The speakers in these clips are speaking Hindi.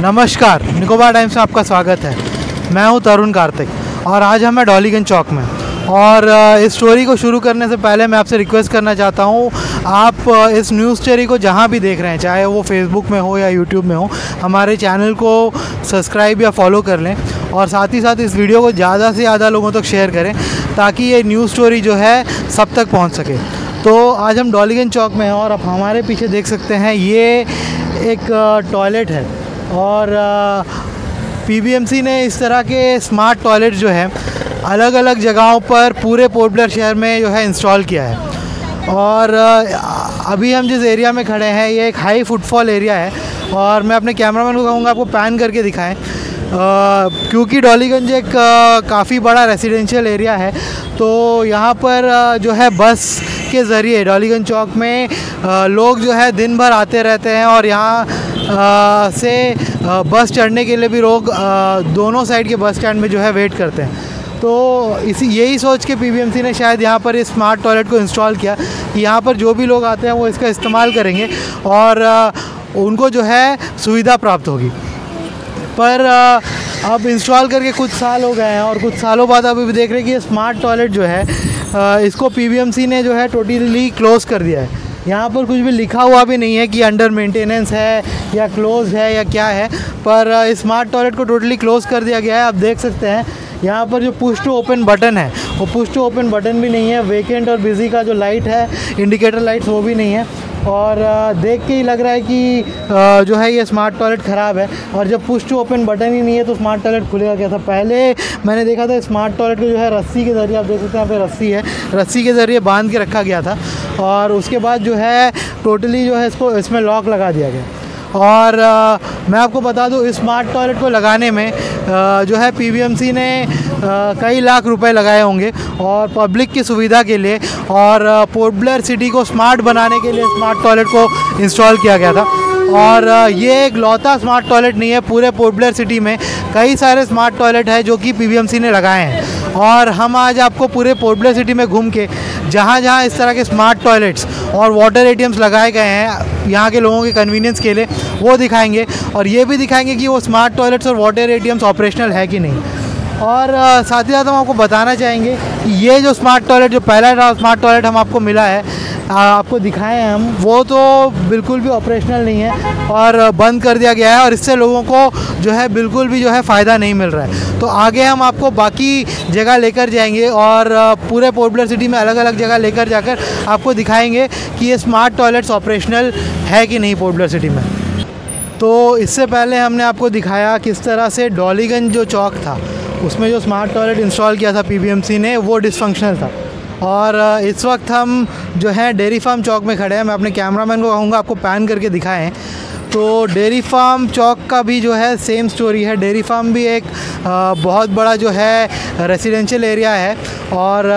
नमस्कार, निकोबार टाइम्स में आपका स्वागत है। मैं हूँ तरुण कार्तिक और आज हम हैं डॉलीगंज चौक में। और इस स्टोरी को शुरू करने से पहले मैं आपसे रिक्वेस्ट करना चाहता हूँ, आप इस न्यूज़ स्टोरी को जहाँ भी देख रहे हैं, चाहे वो फेसबुक में हो या यूट्यूब में हो, हमारे चैनल को सब्सक्राइब या फॉलो कर लें और साथ ही साथ इस वीडियो को ज़्यादा से ज़्यादा लोगों तक शेयर करें, ताकि ये न्यूज़ स्टोरी जो है सब तक पहुँच सके। तो आज हम डॉलीगंज चौक में हैं और आप हमारे पीछे देख सकते हैं, ये एक टॉयलेट है। और पीबीएमसी ने इस तरह के स्मार्ट टॉयलेट जो है अलग अलग जगहों पर पूरे पोर्ट ब्लेयर शहर में जो है इंस्टॉल किया है। और अभी हम जिस एरिया में खड़े हैं, ये एक हाई फुटफॉल एरिया है। और मैं अपने कैमरामैन को कहूँगा, आपको पैन करके दिखाएँ। क्योंकि डॉलीगंज एक काफ़ी बड़ा रेजिडेंशियल एरिया है तो यहाँ पर जो है बस के ज़रिए डॉलीगंज चौक में लोग जो है दिन भर आते रहते हैं और यहाँ से बस चढ़ने के लिए भी लोग दोनों साइड के बस स्टैंड में जो है वेट करते हैं। तो इसी, यही सोच के पीबीएमसी ने शायद यहाँ पर इस स्मार्ट टॉयलेट को इंस्टॉल किया। कि यहाँ पर जो भी लोग आते हैं वो इसका इस्तेमाल करेंगे और उनको जो है सुविधा प्राप्त होगी। पर अब इंस्टॉल करके कुछ साल हो गए हैं और कुछ सालों बाद अभी भी देख रहे हैं कि स्मार्ट टॉयलेट जो है इसको पीबीएमसी ने जो है टोटली क्लोज़ कर दिया है। यहाँ पर कुछ भी लिखा हुआ भी नहीं है कि अंडर मेंटेनेंस है या क्लोज है या क्या है, पर स्मार्ट टॉयलेट को टोटली क्लोज़ कर दिया गया है। आप देख सकते हैं, यहाँ पर जो पुश टू ओपन बटन है, वो पुश टू ओपन बटन भी नहीं है वेकेंट और बिज़ी का जो लाइट है इंडिकेटर लाइट्स वो भी नहीं है। और देख के ही लग रहा है कि जो है ये स्मार्ट टॉयलेट ख़राब है। और जब पुश टू ओपन बटन ही नहीं है तो स्मार्ट टॉयलेट खुलेगा कैसा? पहले मैंने देखा था स्मार्ट टॉयलेट को जो है रस्सी के ज़रिए, आप देख सकते हैं यहाँ पे रस्सी है। रस्सी के ज़रिए बाँध के रखा गया था। और उसके बाद जो है टोटली जो है इसको, इसमें लॉक लगा दिया गया। और अ, मैं आपको बता दूँ स्मार्ट टॉयलेट को लगाने में अ, जो है पीबीएमसी ने अ, कई लाख रुपए लगाए होंगे और पब्लिक की सुविधा के लिए और अ, पोर्ट ब्लेयर सिटी को स्मार्ट बनाने के लिए स्मार्ट टॉयलेट को इंस्टॉल किया गया था। और ये एक लौता स्मार्ट टॉयलेट नहीं है पूरे पोर्ट ब्लेयर सिटी में कई सारे स्मार्ट टॉयलेट है जो कि पीबीएमसी ने लगाए हैं। और हम आज आपको पूरे पोर्टब्लेयर सिटी में घूम के, जहाँ जहाँ इस तरह के स्मार्ट टॉयलेट्स और वाटर एटीएम्स लगाए गए हैं, यहाँ के लोगों के कन्वीनियंस के लिए, वो दिखाएँगे। और ये भी दिखाएँगे कि वो स्मार्ट टॉयलेट्स और वाटर एटीएम्स ऑपरेशनल है कि नहीं। और साथ ही साथ हम आपको बताना चाहेंगे ये जो स्मार्ट टॉयलेट जो पहला स्मार्ट टॉयलेट हम आपको मिला है आपको दिखाए हैं हम। वो तो बिल्कुल भी ऑपरेशनल नहीं है और बंद कर दिया गया है और इससे लोगों को जो है बिल्कुल भी जो है फ़ायदा नहीं मिल रहा है। तो आगे हम आपको बाकी जगह लेकर जाएँगे और पूरे ब्लेयर सिटी में अलग अलग जगह लेकर जाकर आपको दिखाएँगे कि ये स्मार्ट टॉयलेट्स ऑपरेशनल है कि नहीं ब्लेयर सिटी में। तो इससे पहले हमने आपको दिखाया किस तरह से डॉलीगंज जो चौक था, उसमें जो स्मार्ट टॉयलेट इंस्टॉल किया था पीबीएमसी ने, वो डिसफंक्शनल था। और इस वक्त हम जो है डेयरी फार्म चौक में खड़े हैं। मैं अपने कैमरामैन को कहूँगा, आपको पैन करके दिखाएँ। तो डेयरी फार्म चौक का भी जो है सेम स्टोरी है। डेयरी फार्म भी एक बहुत बड़ा जो है रेसिडेंशियल एरिया है। और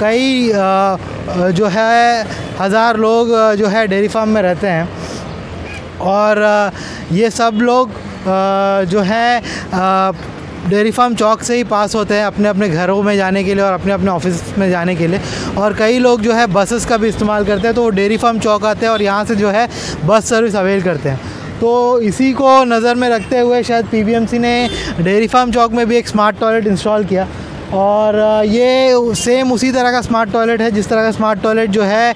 कई जो है हज़ार लोग जो है डेयरी फार्म में रहते हैं। और ये सब लोग जो है डेयरी फार्म चौक से ही पास होते हैं अपने अपने घरों में जाने के लिए और अपने अपने ऑफ़िस में जाने के लिए। और कई लोग जो है बसेस का भी इस्तेमाल करते हैं तो वो डेयरी फार्म चौक आते हैं और यहाँ से जो है बस सर्विस अवेल करते हैं। तो इसी को नज़र में रखते हुए शायद पीबीएमसी ने डेयरी फार्म चौक में भी एक स्मार्ट टॉयलेट इंस्टॉल किया। और ये सेम उसी तरह का स्मार्ट टॉयलेट है, जिस तरह का स्मार्ट टॉयलेट जो है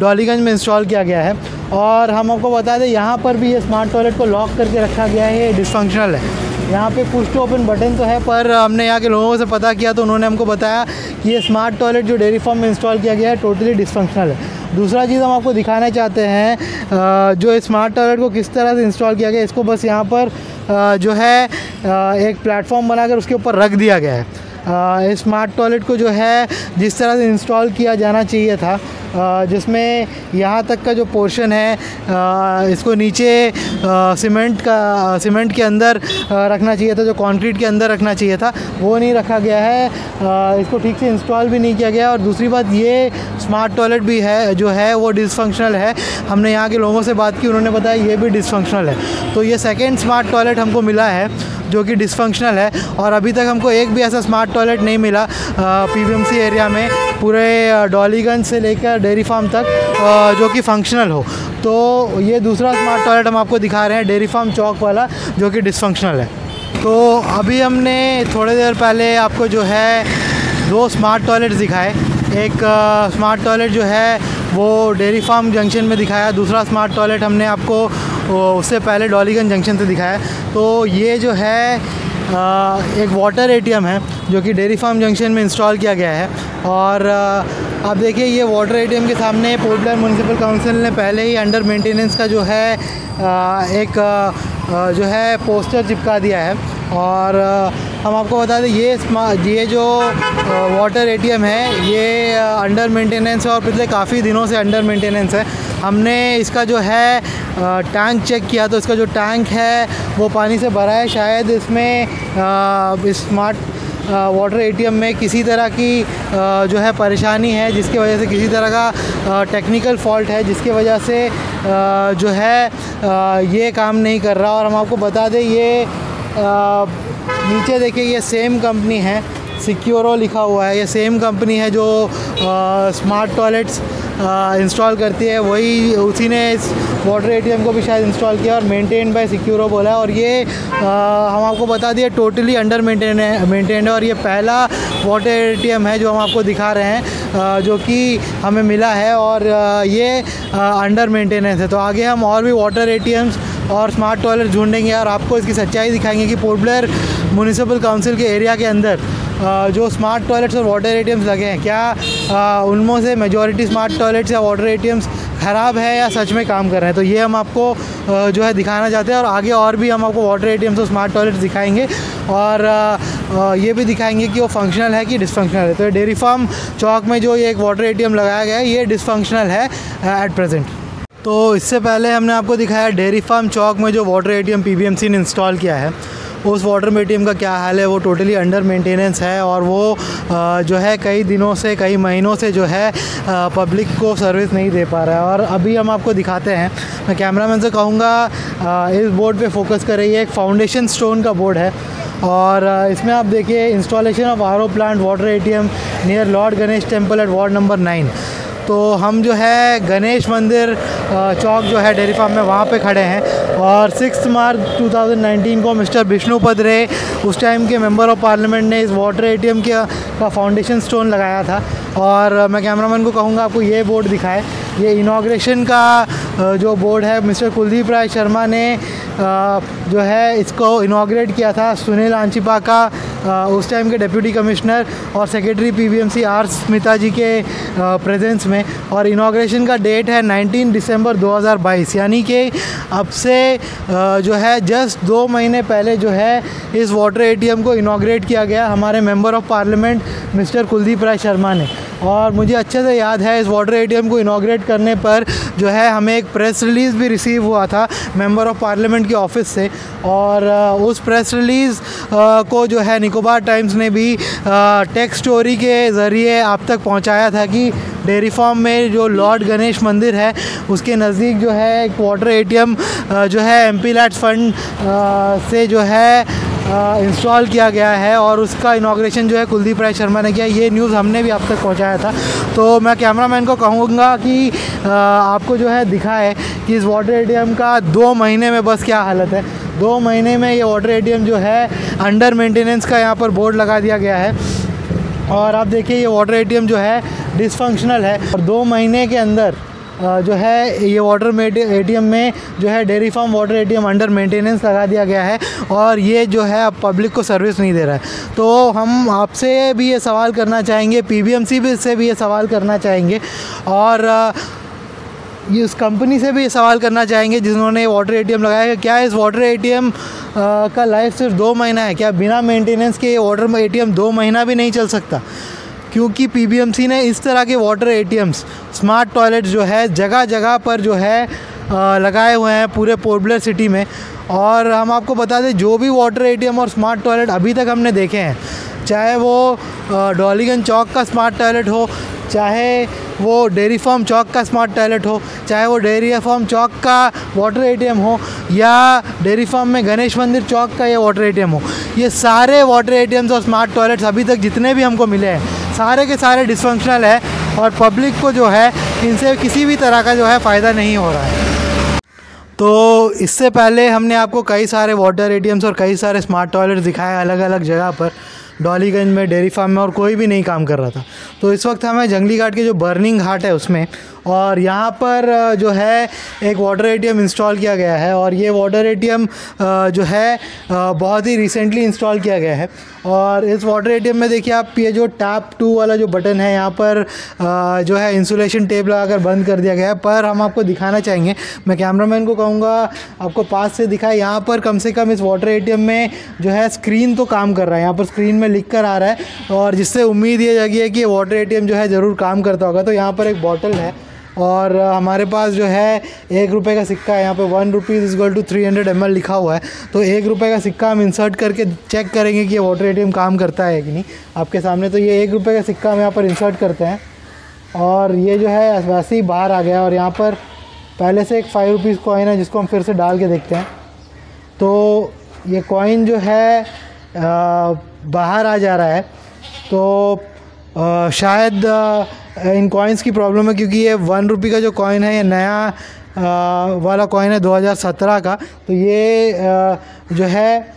डॉलीगंज में इंस्टॉल किया गया है। और हम आपको बता दें, यहाँ पर भी ये स्मार्ट टॉयलेट को लॉक करके रखा गया है, ये डिसफंक्शनल है। यहाँ पे पुश टू ओपन बटन तो है, पर हमने यहाँ के लोगों से पता किया तो उन्होंने हमको बताया कि ये स्मार्ट टॉयलेट जो डेयरी फार्म में इंस्टॉल किया गया है टोटली डिसफंक्शनल है। दूसरा चीज़ हम आपको दिखाना चाहते हैं जो स्मार्ट टॉयलेट को किस तरह से इंस्टॉल किया गया इसको बस यहाँ पर जो है एक प्लेटफॉर्म बनाकर उसके ऊपर रख दिया गया है। स्मार्ट टॉयलेट को जो है, जिस तरह से इंस्टॉल किया जाना चाहिए था जिसमें यहाँ तक का जो पोर्शन है इसको नीचे सीमेंट का, सीमेंट के अंदर रखना चाहिए था, जो कंक्रीट के अंदर रखना चाहिए था, वो नहीं रखा गया है। इसको ठीक से इंस्टॉल भी नहीं किया गया और दूसरी बात ये स्मार्ट टॉयलेट भी है, जो है, वो डिसफंक्शनल है। हमने यहाँ के लोगों से बात की, उन्होंने बताया ये भी डिसफंक्शनल है। तो ये सेकेंड स्मार्ट टॉयलेट हमको मिला है। जो कि डिसफंक्शनल है और अभी तक हमको एक भी ऐसा स्मार्ट टॉयलेट नहीं मिला पीबीएमसी एरिया में, पूरे डॉलीगंज से लेकर डेयरी फार्म तक जो कि फंक्शनल हो। तो ये दूसरा स्मार्ट टॉयलेट हम आपको दिखा रहे हैं डेयरी फार्म चौक वाला, जो कि डिसफंक्शनल है। तो अभी हमने थोड़ी देर पहले आपको जो है, दो स्मार्ट टॉयलेट्स दिखाए। एक स्मार्ट टॉयलेट जो है, वो डेयरी फार्म जंक्शन में दिखाया, दूसरा स्मार्ट टॉयलेट हमने आपको उससे पहले डॉलीगंज जंक्शन से दिखाया तो ये जो है एक वाटर एटीएम है, जो कि डेयरी फार्म जंक्शन में इंस्टॉल किया गया है। और आप देखिए, ये वाटर एटीएम के सामने पोर्ट ब्लेयर म्यूनसिपल काउंसिल ने पहले ही अंडर मेंटेनेंस का जो है एक जो है पोस्टर चिपका दिया है। और हम आपको बता दें, ये ये जो वाटर एटीएम है, ये अंडर मेंटेनेंस है और पिछले काफ़ी दिनों से अंडर मेंटेनेंस है। हमने इसका जो है टैंक चेक किया तो इसका जो टैंक है वो पानी से भरा है। शायद इसमें स्मार्ट वाटर एटीएम में किसी तरह की आ, जो है परेशानी है जिसकी वजह से किसी तरह का टेक्निकल फॉल्ट है जिसकी वजह से आ, जो है आ, ये काम नहीं कर रहा। और हम आपको बता दें ये नीचे देखिए ये सेम कंपनी है सिक्योरो लिखा हुआ है। ये सेम कंपनी है जो स्मार्ट टॉयलेट्स इंस्टॉल करती है वही उसी ने इस वाटर एटीएम को भी शायद इंस्टॉल किया और मेंटेन बाय सिक्योरो बोला है। और ये आ, हम आपको बता दिए टोटली अंडर मेंटेन है मेंटेन है और ये पहला वाटर एटीएम है जो हम आपको दिखा रहे हैं जो कि हमें मिला है और ये अंडर मेंटेनेंस है। तो आगे हम और भी वाटर ए और स्मार्ट टॉयलेट ढूंढेंगे और आपको इसकी सच्चाई दिखाएँगे कि पोर्ट म्यूनिसिपल काउंसिल के एरिया के अंदर जो स्मार्ट टॉयलेट्स और वाटर ए लगे हैं क्या उनमें से मेजॉरिटी स्मार्ट टॉयलेट्स या वाटर ए ख़राब है या सच में काम कर रहे हैं। तो ये हम आपको जो है दिखाना चाहते हैं और आगे और भी हम आपको वाटर ए और स्मार्ट टॉयलेट्स दिखाएँगे। और ये भी दिखाएँगे कि वो फंक्शनल है कि डिसफंक्शनल है। तो डेयरी फार्म चौक में जो ये एक वाटर एटीएम लगाया गया है, ये डिसफंक्शनल है एट प्रेजेंट तो इससे पहले हमने आपको दिखाया डेयरी फार्म चौक में जो वाटर ए टी ने इंस्टॉल किया है। उस वाटर मेटियम का क्या हाल है? वो टोटली अंडर मेंटेनेंस है और वो जो है कई दिनों से, कई महीनों से जो है पब्लिक को सर्विस नहीं दे पा रहा है। और अभी हम आपको दिखाते हैं। मैं कैमरामैन से कहूँगा इस बोर्ड पे फोकस कर रही है। एक फाउंडेशन स्टोन का बोर्ड है। और इसमें आप देखिए installation of R plant water ATM near lord Ganesh temple at ward number nine तो हम जो है गणेश मंदिर चौक जो है डेयरी फार्म में वहाँ पे खड़े हैं और सिक्स मार्च 2019 को मिस्टर विष्णुपद रे उस टाइम के मेंबर ऑफ़ पार्लियामेंट ने इस वाटर एटीएम के, का फाउंडेशन स्टोन लगाया था और मैं कैमरामैन को कहूँगा आपको ये बोर्ड दिखाए, ये इनाग्रेशन का जो बोर्ड है, मिस्टर कुलदीप राय शर्मा ने जो है, इसको इनाग्रेट किया था सुनील आंचिपा का उस टाइम के डिप्यूटी कमिश्नर और secretary PBMC R Smita ji के प्रेजेंस में। और इनाग्रेशन का डेट है 19 दिसंबर 2022 यानी कि अब से जो है जस्ट दो महीने पहले जो है, इस वाटर एटीएम को इनाग्रेट किया गया हमारे member of parliament mister Kuldeep Rai Sharma ने। और मुझे अच्छे से याद है, इस वाटर एटीएम को इनाग्रेट करने पर जो है, हमें एक प्रेस रिलीज़ भी रिसीव हुआ था मेंबर ऑफ़ पार्लियामेंट के ऑफ़िस से। और उस प्रेस रिलीज़ को जो है निकोबार टाइम्स ने भी टेक्स्ट स्टोरी के ज़रिए आप तक पहुँचाया था कि डेयरी फार्म में जो लॉर्ड गणेश मंदिर है, उसके नज़दीक जो है एक वाटर एटीएम जो है एम पी फंड से जो है इंस्टॉल किया गया है और उसका इनाग्रेशन जो है कुलदीप राय शर्मा ने किया। ये न्यूज़ हमने भी आप तक पहुँचाया था। तो मैं कैमरामैन को कहूँगा कि आ, आपको जो है दिखाए कि इस वाटर एटीएम का दो महीने में बस क्या हालत है। दो महीने में ये वाटर एटीएम जो है अंडर मेंटेनेंस का यहाँ पर बोर्ड लगा दिया गया है। और आप देखिए ये वाटर एटीएम जो है डिसफंक्शनल है। और दो महीने के अंदर जो है, ये वाटर एटीएम में जो है dairy farm water ATM under maintenance लगा दिया गया है और ये जो है, अब पब्लिक को सर्विस नहीं दे रहा है। तो हम आपसे भी ये सवाल करना चाहेंगे पीबीएमसी भी से भी ये सवाल करना चाहेंगे और ये उस कंपनी से भी ये सवाल करना चाहेंगे जिन्होंने वाटर एटीएम लगाया क्या इस वाटर एटीएम का लाइफ सिर्फ़ दो महीना है? क्या बिना मेंटेनेंस के ये वाटर एटीएम दो महीना भी नहीं चल सकता? क्योंकि पीबीएमसी ने इस तरह के वाटर एटीएम्स स्मार्ट टॉयलेट जो है जगह जगह पर जो है लगाए हुए हैं पूरे पोर्टब्लर सिटी में। और हम आपको बता दें, जो भी वाटर एटीएम और स्मार्ट टॉयलेट अभी तक हमने देखे हैं, चाहे वो डॉलीगंज चौक का स्मार्ट टॉयलेट हो, चाहे वो डेयरी फार्म चौक का स्मार्ट टॉयलेट हो, चाहे वो डेयरी फार्म चौक का वाटर एटीएम हो, या डेयरी फार्म में गणेश मंदिर चौक का ये वाटर एटीएम हो, ये सारे वाटर एटीएम्स और स्मार्ट टॉयलेट्स अभी तक जितने भी हमको मिले हैं सारे के सारे डिसफंक्शनल है और पब्लिक को जो है, इनसे किसी भी तरह का जो है फ़ायदा नहीं हो रहा है। तो इससे पहले हमने आपको कई सारे वाटर ए और कई सारे स्मार्ट टॉयलेट दिखाए अलग अलग जगह पर। डॉलीगंज में, डेयरी फार्म में और कोई भी नहीं काम कर रहा था। तो इस वक्त हमें जंगली घाट के जो बर्निंग घाट है उसमें और यहाँ पर जो है, एक वाटर एटीएम इंस्टॉल किया गया है और ये वाटर एटीएम जो है बहुत ही रिसेंटली इंस्टॉल किया गया है। और इस वाटर एटीएम में देखिए आप, ये जो टैप टू वाला जो बटन है यहाँ पर जो है इंसुलेशन टेप लगाकर बंद कर दिया गया है। पर हम आपको दिखाना चाहेंगे, मैं कैमरामैन को कहूँगा, आपको पास से दिखाए, यहाँ पर कम से कम इस वाटर एटीएम में, जो है स्क्रीन तो काम कर रहा है। यहाँ पर स्क्रीन में लिख कर आ रहा है और जिससे उम्मीद ये जगी है कि वाटर एटीएम जो है ज़रूर काम करता होगा। तो यहाँ पर एक बॉटल है और हमारे पास जो है एक रुपये का सिक्का है। यहाँ पे वन रुपीज़ इज़ गल टू थ्री हंड्रेड एम लिखा हुआ है। तो एक रुपये का सिक्का हम इंसर्ट करके चेक करेंगे कि ये वाटर एटीएम काम करता है कि नहीं। आपके सामने तो ये एक रुपये का सिक्का हम यहाँ पर इंसर्ट करते हैं और ये जो है वैसे ही बाहर आ गया और यहाँ पर पहले से एक फाइव रुपीज़ कॉइन है जिसको हम फिर से डाल के देखते हैं। तो ये कॉइन जो है आ, बाहर आ जा रहा है तो आ, शायद आ, इन कॉइन्स की प्रॉब्लम है क्योंकि ये वन रुपी का जो कॉइन है ये नया आ, वाला कॉइन है 2017 का तो ये आ, जो है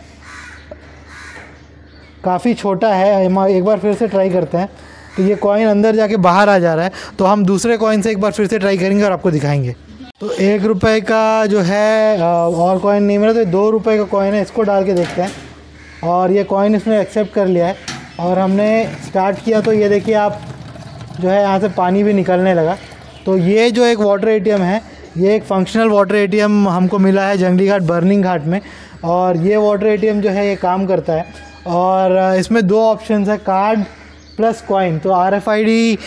काफ़ी छोटा है हम एक बार फिर से ट्राई करते हैं तो ये कॉइन अंदर जाके बाहर आ जा रहा है तो हम दूसरे कॉइन से एक बार फिर से ट्राई करेंगे और आपको दिखाएँगे। तो एक रुपए का जो है और कॉइन नहीं मिला तो दो रुपए का कॉइन है इसको डाल के देखते हैं। और ये कॉइन इसने एक्सेप्ट कर लिया है। और हमने स्टार्ट किया तो ये देखिए आप जो है यहाँ से पानी भी निकलने लगा। तो ये जो एक वाटर एटीएम है, ये एक फंक्शनल वाटर एटीएम हमको मिला है जंगली घाट बर्निंग घाट में। और ये वाटर एटीएम जो है ये काम करता है। और इसमें दो ऑप्शन है कार्ड प्लस कॉइन तो R F I D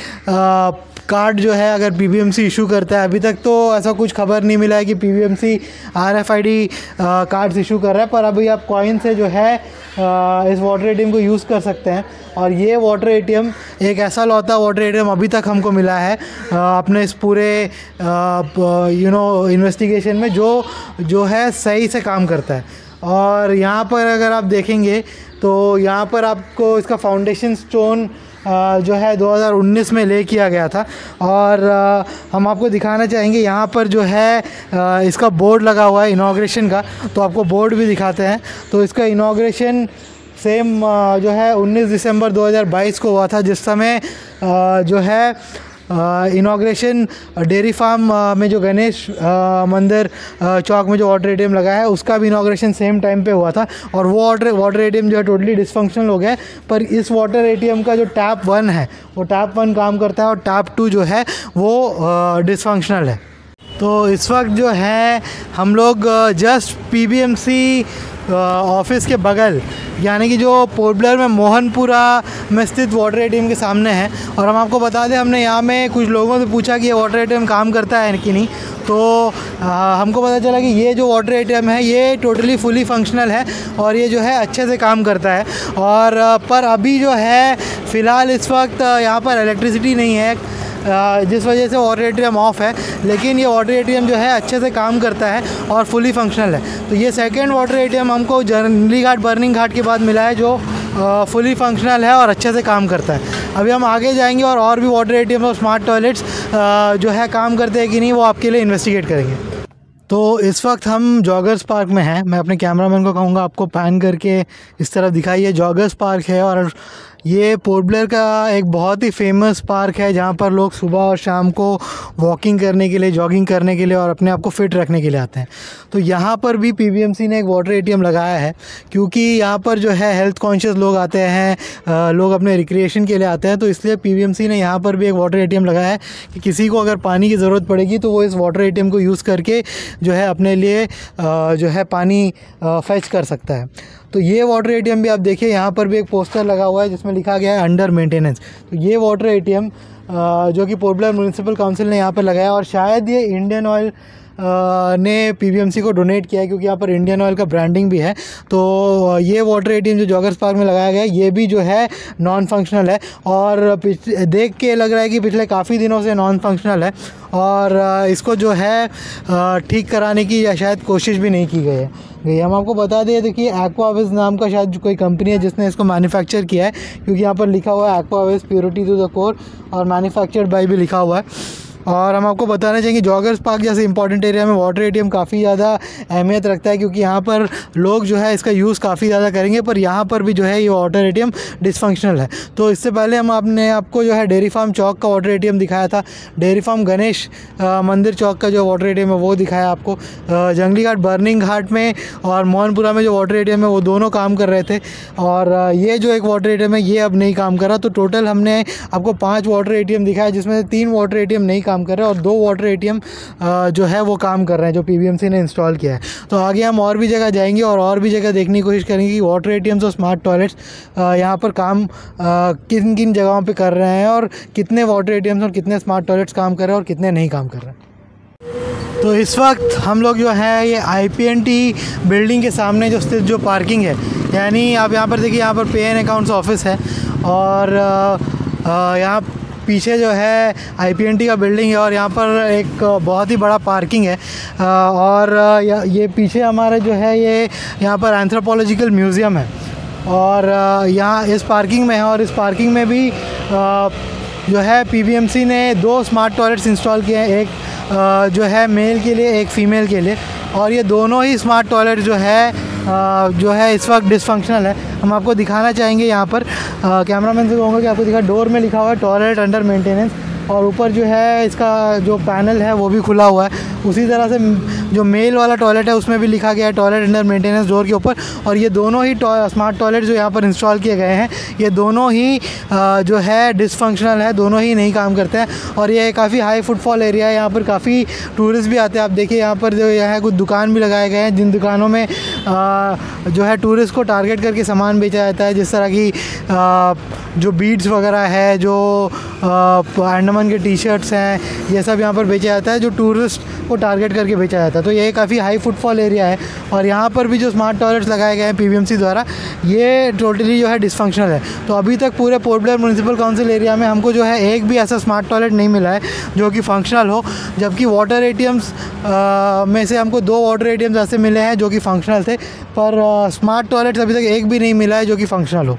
card जो है अगर पी इशू करता है अभी तक तो ऐसा कुछ खबर नहीं मिला है कि P R F I D cards issue कर रहा है पर अभी आप कॉइन से जो है आ, इस वाटर एटीएम को यूज़ कर सकते हैं। और ये वाटर एटीएम एक ऐसा लौता वाटर एटीएम अभी तक हमको मिला है अपने इस पूरे यू नो इन्वेस्टिगेशन में जो जो है सही से काम करता है। और यहाँ पर अगर आप देखेंगे तो यहाँ पर आपको इसका फाउंडेशन स्टोन जो है 2019 में ले किया गया था। और हम आपको दिखाना चाहेंगे, यहाँ पर जो है इसका बोर्ड लगा हुआ है इनाग्रेशन का तो आपको बोर्ड भी दिखाते हैं। तो इसका इनाग्रेशन सेम जो है 19 दिसंबर 2022 को हुआ था, जिस समय जो है इनाग्रेशन डेयरी फार्म में जो गणेश मंदिर चौक में जो वाटर एटीएम लगा है, उसका भी इनाग्रेशन सेम टाइम पे हुआ था और वो वाटर वाटर एटीएम जो है टोटली डिसफंक्शनल हो गया है। पर इस वाटर एटीएम का जो टैप वन है, वो टैप वन काम करता है और टैप टू जो है, वो डिसफंक्शनल है। तो इस वक्त जो है हम लोग जस्ट पीबीएमसी ऑफ़िस के बगल यानी कि जो पोर्टब्लर में मोहनपुरा में स्थित वाटर एटीएम के सामने है। और हम आपको बता दें हमने यहाँ में कुछ लोगों से पूछा कि ये वाटर एटीएम काम करता है कि नहीं। तो आ, हमको पता चला कि ये जो वाटर एटीएम है ये टोटली फुली फंक्शनल है और ये जो है अच्छे से काम करता है। और पर अभी जो है फ़िलहाल इस वक्त यहाँ पर इलेक्ट्रिसिटी नहीं है। जिस वजह से वाटर ए ऑफ़ है, लेकिन ये वाटर ए जो है अच्छे से काम करता है और फुली फंक्शनल है। तो ये सेकेंड वाटर एटीएम हमको जर्नली घाट बर्निंग घाट के बाद मिला है, जो फुली फंक्शनल है और अच्छे से काम करता है। अभी हम आगे जाएँगे और और भी वाटर ए और स्मार्ट टॉयलेट्स जो है काम करते हैं कि नहीं, वो आपके लिए इन्वेस्टिगेट करेंगे। तो इस वक्त हम जॉगर्स पार्क में हैं। मैं अपने कैमरामैन को कहूँगा, आपको पैन करके इस तरफ़ दिखाइए। जॉगर्स पार्क है और ये पोर्ट ब्लेयर का एक बहुत ही फ़ेमस पार्क है, जहाँ पर लोग सुबह और शाम को वॉकिंग करने के लिए जॉगिंग करने के लिए और अपने आप को फिट रखने के लिए आते हैं। तो यहाँ पर भी पीबीएमसी ने एक वाटर एटीएम लगाया है, क्योंकि यहाँ पर जो है हेल्थ कॉन्शियस लोग आते हैं लोग अपने रिक्रिएशन के लिए आते हैं तो इसलिए पीबीएमसी ने यहाँ पर भी एक वाटर एटीएम लगाया है कि किसी को अगर पानी की ज़रूरत पड़ेगी तो वो इस वाटर एटीएम को यूज़ करके जो है अपने लिए जो है पानी फैच कर सकता है। तो ये वाटर एटीएम भी आप देखिए, यहाँ पर भी एक पोस्टर लगा हुआ है जिसमें लिखा गया है अंडर मेंटेनेंस तो ये वाटर एटीएम जो कि पोर्टलर म्यूनसिपल काउंसिल ने यहाँ पर लगाया और शायद ये इंडियन ऑयल ने पी को डोनेट किया है क्योंकि यहाँ पर इंडियन ऑयल का ब्रांडिंग भी है। तो ये वाटर एटीएम जो जॉगर्स पार्क में लगाया गया है, ये भी जो है नॉन फंक्शनल है। और देख के लग रहा है कि पिछले काफ़ी दिनों से नॉन फंक्शनल है। और इसको जो है ठीक कराने की या शायद कोशिश भी नहीं की गई है। गई हम आपको बता दें, देखिए एक्वाविज नाम का शायद कोई कंपनी है जिसने इसको मैन्युफैक्चर किया है। क्योंकि यहाँ पर लिखा हुआ है Aquaviz purity to the core और मैन्युफैक्चर्ड बाई भी लिखा हुआ है। और हम आपको बताना चाहेंगे जॉगर्स पार्क जैसे इंपॉर्टेंट एरिया में वाटर एटीएम काफ़ी ज़्यादा अहमियत रखता है क्योंकि यहाँ पर लोग जो है इसका यूज़ काफ़ी ज़्यादा करेंगे, पर यहाँ पर भी जो है ये वाटर एटीएम डिसफंक्शनल है। तो इससे पहले हम आपने आपको जो है डेयरी फार्म चौक का वाटर एटीएम दिखाया था। डेयरी फार्म गणेश मंदिर चौक का जो वाटर एटीएम है वो दिखाया आपको। जंगली घाट बर्निंग घाट में और मोहनपुरा में जो वाटर एटीएम है वो दोनों काम कर रहे थे। और ये जो एक वाटर एटीएम है, ये अब नहीं काम कर रहा। तो टोटल हमने आपको पाँच वाटर ए दिखाया जिसमें से तीन वाटर एटीएम नहीं काम कर रहे हैं और दो वाटर ए जो है वो काम कर रहे हैं, जो पीबीएमसी ने इंस्टॉल किया है। तो आगे हम और भी जगह जाएँगे और और भी जगह देखने की कोशिश करेंगे कि वाटर ए और स्मार्ट टॉयलेट्स यहाँ पर काम किन किन जगहों पर कर रहे हैं और कितने वाटर ए और कितने स्मार्ट टॉयलेट्स काम कर रहे हैं और कितने नहीं काम कर रहे हैं। तो इस वक्त हम लोग जो है ये आई बिल्डिंग के सामने जो स्थित जो पार्किंग है, यानी आप यहाँ पर देखिए, यहाँ पर पे एन अकाउंट्स ऑफ़िस है और यहाँ पीछे जो है आई का बिल्डिंग है और यहाँ पर एक बहुत ही बड़ा पार्किंग है। और ये पीछे हमारा जो है ये यहाँ पर एंथ्रोपोलॉजिकल म्यूज़ियम है। और यहाँ इस पार्किंग में है और इस पार्किंग में भी जो है पी ने दो स्मार्ट टॉयलेट्स इंस्टॉल किए हैं। एक जो है मेल के लिए, एक फ़ीमेल के लिए। और ये दोनों ही स्मार्ट टॉयलेट जो है जो है इस वक्त डिसफंक्शनल है। हम आपको दिखाना चाहेंगे यहाँ पर। कैमरा मैन से कहूँगा कि आपको दिखा डोर में लिखा हुआ है टॉयलेट अंडर मेंटेनेंस और ऊपर जो है इसका जो पैनल है वो भी खुला हुआ है। उसी तरह से जो मेल वाला टॉयलेट है उसमें भी लिखा गया है टॉयलेट अंडर मेंटेनेंस डोर के ऊपर। और ये दोनों ही स्मार्ट टॉयलेट जो यहाँ पर इंस्टॉल किए गए हैं, ये दोनों ही जो है डिसफंक्शनल है, दोनों ही नहीं काम करते हैं। और ये काफ़ी हाई फुटफॉल एरिया है, यहाँ पर काफ़ी टूरिस्ट भी आते हैं। आप देखिए यहाँ पर जो यहाँ कुछ दुकान भी लगाए गए हैं, जिन दुकानों में जो है टूरिस्ट को टारगेट करके सामान बेचा जाता है, जिस तरह की जो बीड्स वगैरह है, जो अंडमान के टी शर्ट्स हैं, ये सब यहाँ पर बेचा जाता है जो टूरिस्ट को टारगेट करके बेचा जाता है। तो ये काफ़ी हाई फुटफॉल एरिया है और यहाँ पर भी जो स्मार्ट टॉयलेट्स लगाए गए हैं पी द्वारा, ये टोटली जो है डिसफंक्शनल है। तो अभी तक पूरे Port Blair municipal council area में हमको जो है एक भी ऐसा स्मार्ट टॉयलेट नहीं मिला है जो कि फंक्शनल हो, जबकि वाटर ए में से हमको दो वाटर ए ऐसे मिले हैं जो कि फंक्शनल थे, पर स्मार्ट टॉयलेट्स अभी तक एक भी नहीं मिला है जो कि फंक्शनल हो।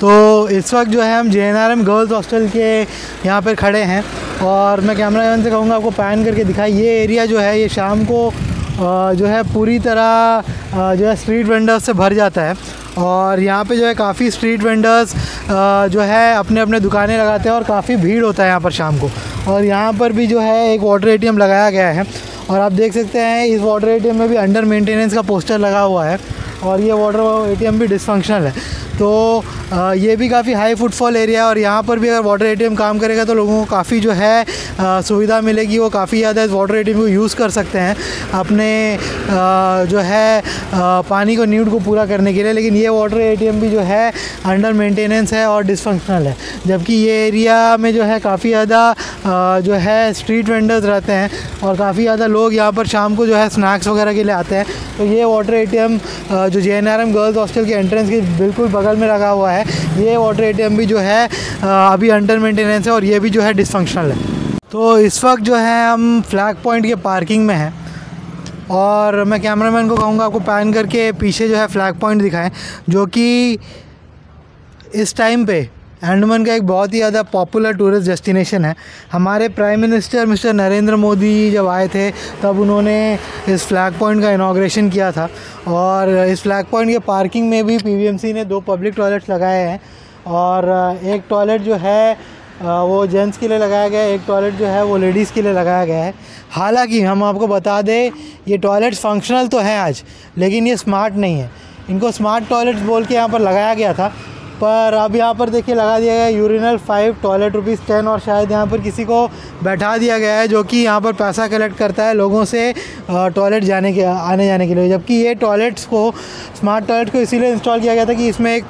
तो इस वक्त जो है हम J N R M girls hostel के यहाँ पर खड़े हैं और मैं कैमरा मैन से कहूँगा आपको पैन करके दिखाई ये एरिया जो है, ये शाम को जो है पूरी तरह जो है स्ट्रीट वेंडर्स से भर जाता है और यहाँ पे जो है काफ़ी स्ट्रीट वेंडर्स जो है अपने अपने दुकानें लगाते हैं और काफ़ी भीड़ होता है यहाँ पर शाम को। और यहाँ पर भी जो है एक वाटर एटीएम लगाया गया है और आप देख सकते हैं इस वाटर एटीएम में भी अंडर मेंटेनेंस का पोस्टर लगा हुआ है और ये वाटर एटीएम भी डिसफंक्शनल है। तो ये भी काफ़ी हाई फुटफॉल एरिया है और यहाँ पर भी अगर वाटर एटीएम काम करेगा तो लोगों को काफ़ी जो है सुविधा मिलेगी। वो काफ़ी ज़्यादा इस वाटर एटीएम को यूज़ कर सकते हैं अपने जो है पानी को नीड को पूरा करने के लिए। लेकिन ये वाटर एटीएम भी जो है अंडर मेंटेनेंस है और डिसफंक्शनल है। जबकि ये एरिया में जो है काफ़ी ज़्यादा जो है स्ट्रीट वेंडर्स रहते हैं और काफ़ी ज़्यादा लोग यहाँ पर शाम को जो है स्नैक्स वगैरह के लिए आते हैं। तो ये वाटर एटीएम जो जेएनआरएम गर्ल्स हॉस्टल के एंट्रेंस के बिल्कुल बगल में लगा हुआ है। ये वाटर एटीएम भी जो है अभी अंडर मेंटेनेंस है और ये भी जो है डिसफंक्शनल है। तो इस वक्त जो है हम फ्लैग पॉइंट के पार्किंग में हैं और मैं कैमरामैन को कहूँगा, आपको पैन करके पीछे जो है फ्लैग पॉइंट दिखाएँ, जो कि इस टाइम पे अंडमान का एक बहुत ही ज़्यादा पॉपुलर टूरिस्ट डेस्टिनेशन है। हमारे prime minister mister Narendra Modi जब आए थे, तब उन्होंने इस फ्लैग पॉइंट का इनाग्रेशन किया था और इस फ्लैग पॉइंट के पार्किंग में भी पीवीएमसी ने दो पब्लिक टॉयलेट्स लगाए हैं और एक टॉयलेट जो है वो जेंट्स के लिए लगाया गया है, एक टॉयलेट जो है, वो लेडीज़ के लिए लगाया गया है। हालाँकि हम आपको बता दें, ये टॉयलेट्स फंक्शनल तो हैं आज, लेकिन ये स्मार्ट नहीं है। इनको स्मार्ट टॉयलेट्स बोल के यहाँ पर लगाया गया था। पर अब यहाँ पर देखिए लगा दिया गया urinal five toilet rupees ten और शायद यहाँ पर किसी को बैठा दिया गया है जो कि यहाँ पर पैसा कलेक्ट करता है लोगों से टॉयलेट जाने के आने जाने के लिए। जबकि ये टॉयलेट्स को स्मार्ट टॉयलेट को इसीलिए इंस्टॉल किया गया था कि इसमें एक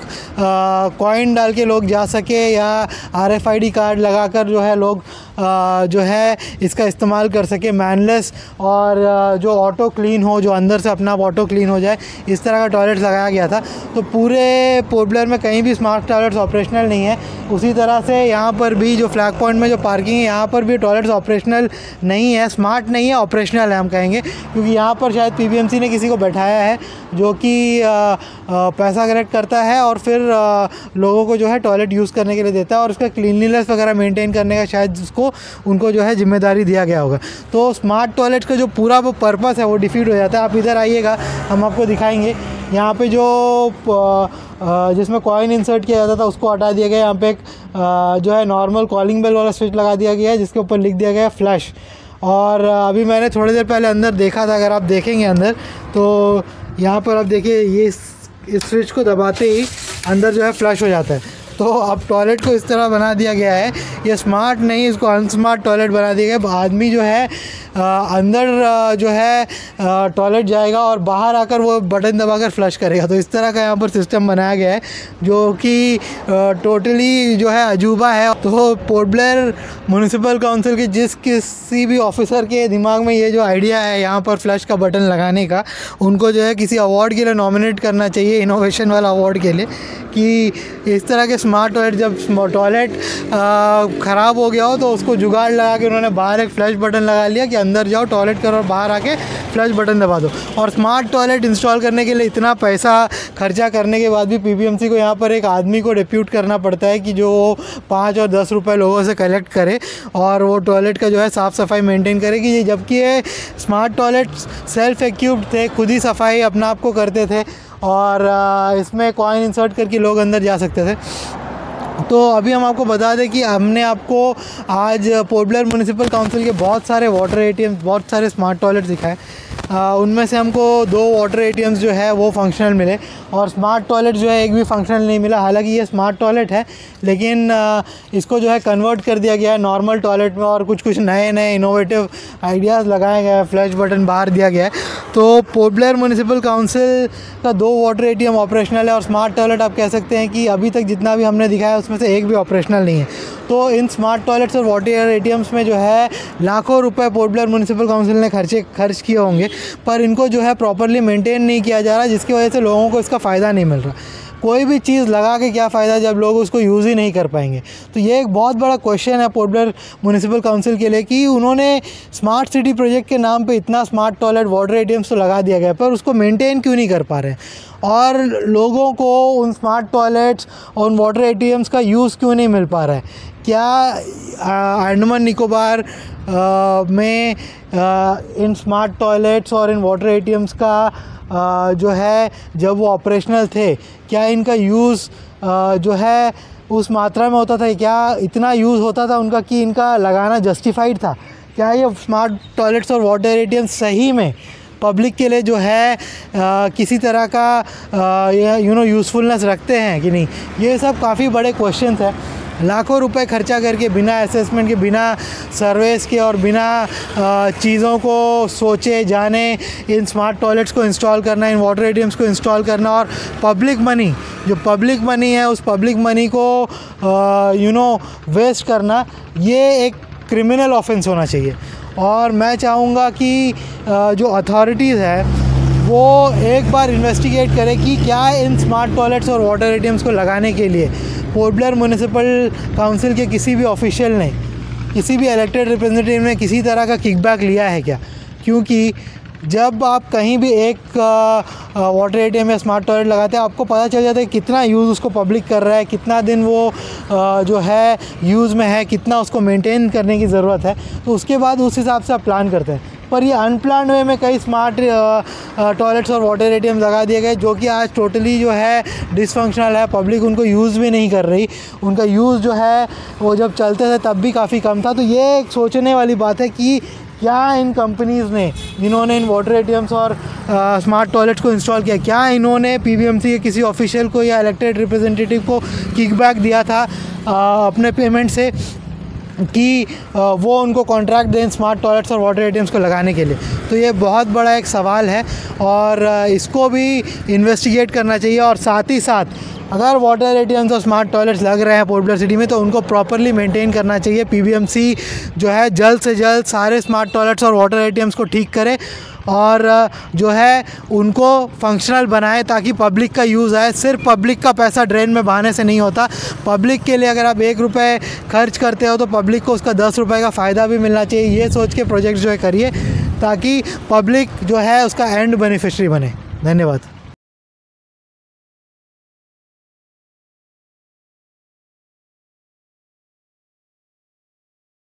कॉइन डाल के लोग जा सके या आर कार्ड लगा कर जो है लोग आ, जो है इसका इस्तेमाल कर सके मैनलेस और जो ऑटो क्लीन हो जो अंदर से अपना आप ऑटो क्लीन हो जाए इस तरह का टॉयलेट लगाया गया था। तो पूरे पोर्टब्लर में कहीं भी स्मार्ट टॉयलेट्स ऑपरेशनल नहीं है। उसी तरह से यहाँ पर भी जो फ्लैग पॉइंट में जो पार्किंग है यहाँ पर भी टॉयलेट्स ऑपरेशनल नहीं है। स्मार्ट नहीं है ऑपरेशनल है हम कहेंगे। क्योंकि यहाँ पर शायद पी ने किसी को बैठाया है जो कि पैसा कलेक्ट करता है और फिर आ, लोगों को जो है टॉयलेट यूज़ करने के लिए देता है और उसका क्लिनलीनेस वगैरह मेंटेन करने का शायद उसको उनको जो है ज़िम्मेदारी दिया गया होगा। तो स्मार्ट टॉयलेट का जो पूरा वो पर्पज़ है वो डिफीट हो जाता है। आप इधर आइएगा हम आपको दिखाएँगे। यहाँ पे जो जिसमें कॉइन इंसर्ट किया जाता था, उसको हटा दिया गया। यहाँ पे एक जो है नॉर्मल कॉलिंग बेल वाला स्विच लगा दिया गया है, जिसके ऊपर लिख दिया गया है फ्लैश और अभी मैंने थोड़ी देर पहले अंदर देखा था, अगर आप देखेंगे अंदर तो यहाँ पर आप देखिए, ये इस स्विच को दबाते ही अंदर जो है फ्लश हो जाता है। तो अब टॉयलेट को इस तरह बना दिया गया है। ये स्मार्ट नहीं इसको अनस्मार्ट टॉयलेट बना दिया गया आदमी जो है अंदर जो है टॉयलेट जाएगा और बाहर आकर वो बटन दबाकर फ्लश करेगा। तो इस तरह का यहाँ पर सिस्टम बनाया गया है, जो कि टोटली जो है अजूबा है। तो पोर्ट ब्लेयर म्यूनसिपल काउंसिल के जिस किसी भी ऑफिसर के दिमाग में ये जो आइडिया है यहाँ पर फ्लश का बटन लगाने का, उनको जो है किसी अवार्ड के लिए नॉमिनेट करना चाहिए इनोवेशन वाला अवार्ड के लिए, कि इस तरह के स्मार्ट टॉयलेट जब टॉयलेट ख़राब हो गया हो तो उसको जुगाड़ लगा के उन्होंने बाहर एक फ्लैश बटन लगा लिया कि अंदर जाओ टॉयलेट करो और बाहर आके फ्लश बटन दबा दो। और स्मार्ट टॉयलेट इंस्टॉल करने के लिए इतना पैसा खर्चा करने के बाद भी पी को यहाँ पर एक आदमी को डिप्यूट करना पड़ता है कि जो पाँच और दस रुपये लोगों से कलेक्ट करे और वो टॉयलेट का जो है साफ़ सफ़ाई मेंटेन करे कि जबकि ये स्मार्ट टॉयलेट सेल्फ एक्यूब्ड थे, खुद ही सफ़ाई अपना आप को करते थे और इसमें कॉइन इंसर्ट करके लोग अंदर जा सकते थे। तो अभी हम आपको बता दें कि हमने आपको आज पोर्टब्लर म्यूनसिपल काउंसिल के बहुत सारे वाटर एटीएम बहुत सारे स्मार्ट टॉयलेट दिखाए। उनमें से हमको दो वाटर एटीएम्स जो है वो फंक्शनल मिले और स्मार्ट टॉयलेट जो है एक भी फंक्शनल नहीं मिला। हालाँकि ये स्मार्ट टॉयलेट है, लेकिन इसको जो है कन्वर्ट कर दिया गया है नॉर्मल टॉयलेट में और कुछ कुछ नए नए इनोवेटिव आइडियाज़ लगाए गए हैं। फ्लैश बटन बाहर दिया गया है। तो पोर्ट ब्लेयर म्यूनसिपल काउंसिल का दो वाटर एटीएम ऑपरेशनल है और स्मार्ट टॉयलेट आप कह सकते हैं कि अभी तक जितना भी हमने दिखाया उसमें से एक भी ऑपरेशनल नहीं है। तो इन स्मार्ट टॉयलेट्स और वाटर ए में जो है, लाखों रुपए पोर्ट ब्लेयर म्यूनसिपल काउंसिल ने खर्चे, खर्च किए होंगे, पर इनको जो है प्रॉपरली मेंटेन नहीं किया जा रहा, जिसकी वजह से लोगों को इसका फ़ायदा नहीं मिल रहा। कोई भी चीज़ लगा के क्या फ़ायदा जब लोग उसको यूज़ ही नहीं कर पाएँगे? तो ये एक बहुत बड़ा क्वेश्चन है पोर्ट ब्लेयर म्यूनसिपल काउंसिल के लिए कि उन्होंने स्मार्ट सिटी प्रोजेक्ट के नाम पे इतना स्मार्ट टॉयलेट वाटर ए तो लगा दिया गया, पर उसको मेंटेन क्यों नहीं कर पा रहे और लोगों को उन स्मार्ट टॉयलेट्स और उन वाटर ए का यूज़ क्यों नहीं मिल पा रहा है? क्या अंडमान निकोबार में आ, इन स्मार्ट टॉयलेट्स और इन वाटर ए का आ, जो है जब वो ऑपरेशनल थे क्या इनका यूज़ जो है उस मात्रा में होता था? क्या इतना यूज़ होता था उनका कि इनका लगाना जस्टिफाइड था? क्या ये स्मार्ट टॉयलेट्स और वाटर ए सही में पब्लिक के लिए जो है आ, किसी तरह का यू नो यूज़फुलनेस रखते हैं कि नहीं? ये सब काफ़ी बड़े क्वेश्चन हैं। लाखों रुपए खर्चा करके बिना असेसमेंट के बिना सर्वेस के और बिना चीज़ों को सोचे जाने इन स्मार्ट टॉयलेट्स को इंस्टॉल करना इन वाटर एटीएम्स को इंस्टॉल करना और पब्लिक मनी जो पब्लिक मनी है उस पब्लिक मनी को यू नो वेस्ट करना ये एक क्रिमिनल ऑफेंस होना चाहिए। और मैं चाहूँगा कि जो अथॉरिटीज़ है, वो एक बार इन्वेस्टिगेट करें कि क्या इन स्मार्ट टॉयलेट्स और वाटर एटीएम्स को लगाने के लिए पोर्टलर ब्लेयर म्यूनसिपल काउंसिल के किसी भी ऑफिशियल ने, किसी भी इलेक्टेड रिप्रेजेंटेटिव ने किसी तरह का किकबैक लिया है क्या? क्योंकि जब आप कहीं भी एक वाटर ए या स्मार्ट टॉयलेट लगाते हैं आपको पता चल जाता है कितना यूज़ उसको पब्लिक कर रहा है कितना दिन वो आ, जो है यूज़ में है कितना उसको मेंटेन करने की ज़रूरत है। तो उसके बाद उस हिसाब से आप प्लान करते हैं। पर ये अनप्लान वे में कई स्मार्ट टॉयलेट्स और वाटर ए लगा दिए गए जो कि आज टोटली जो है डिसफंक्शनल है। पब्लिक उनको यूज़ भी नहीं कर रही। उनका यूज़ जो है वो जब चलते थे तब भी काफ़ी कम था। तो ये एक सोचने वाली बात है कि क्या इन कंपनीज़ ने जिन्होंने इन वाटर ए और स्मार्ट टॉयलेट्स को इंस्टॉल किया क्या इन्होंने पी के किसी ऑफिशियल को या इलेक्टेड रिप्रेजेंटेटिव को किकबैक दिया था आ, अपने पेमेंट से? कि वो उनको कॉन्ट्रैक्ट दें स्मार्ट टॉयलेट्स और वाटर ए को लगाने के लिए। तो ये बहुत बड़ा एक सवाल है और इसको भी इन्वेस्टिगेट करना चाहिए और साथ ही साथ अगर वाटर ए और स्मार्ट टॉयलेट्स लग रहे हैं पोर्ट सिटी में तो उनको प्रॉपरली मेंटेन करना चाहिए। पीबीएमसी जो है, जल्द से जल्द सारे स्मार्ट टॉयलेट्स और वाटर ए को ठीक करे। और जो है, उनको फंक्शनल बनाए ताकि पब्लिक का यूज़ आए। सिर्फ़ पब्लिक का पैसा ड्रेन में बहाने से नहीं होता। पब्लिक के लिए अगर आप एक रुपये खर्च करते हो तो पब्लिक को उसका दस रुपये का फ़ायदा भी मिलना चाहिए। ये सोच के प्रोजेक्ट जो है करिए ताकि पब्लिक जो है उसका एंड बेनिफिशरी बने। धन्यवाद।